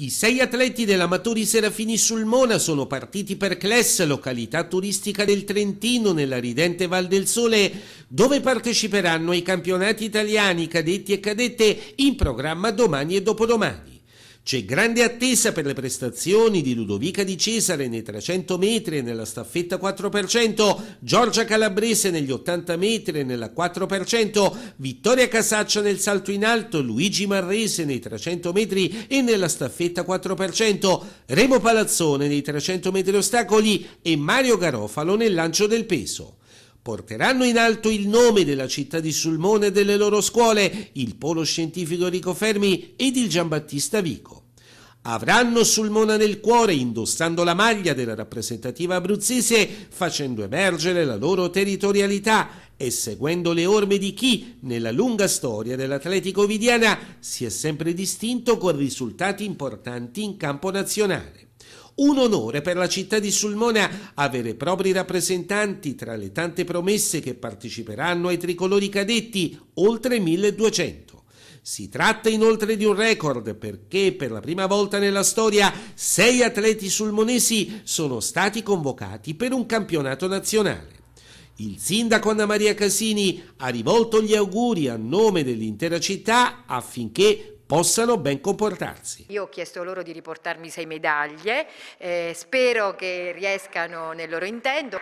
I sei atleti dell'Amatori Serafini Sulmona sono partiti per Cles, località turistica del Trentino nella ridente Val del Sole, dove parteciperanno ai campionati italiani cadetti e cadette in programma domani e dopodomani. C'è grande attesa per le prestazioni di Ludovica Di Cesare nei 300 metri e nella staffetta 4%, Giorgia Calabrese negli 80 metri e nella 4%, Vittoria Casaccia nel salto in alto, Luigi Marrese nei 300 metri e nella staffetta 4%, Remo Palazzone nei 300 metri ostacoli e Mario Garofalo nel lancio del peso porteranno in alto il nome della città di Sulmone e delle loro scuole, il Polo Scientifico Rico Fermi ed il Giambattista Vico. Avranno Sulmona nel cuore, indossando la maglia della rappresentativa abruzzese, facendo emergere la loro territorialità e seguendo le orme di chi, nella lunga storia dell'Atletico Vidiana, si è sempre distinto con risultati importanti in campo nazionale. Un onore per la città di Sulmona avere propri rappresentanti tra le tante promesse che parteciperanno ai tricolori cadetti, oltre 1200. Si tratta inoltre di un record perché per la prima volta nella storia sei atleti sulmonesi sono stati convocati per un campionato nazionale. Il sindaco Anna Maria Casini ha rivolto gli auguri a nome dell'intera città affinché possano ben comportarsi. Io ho chiesto loro di riportarmi sei medaglie, eh, spero che riescano nel loro intento.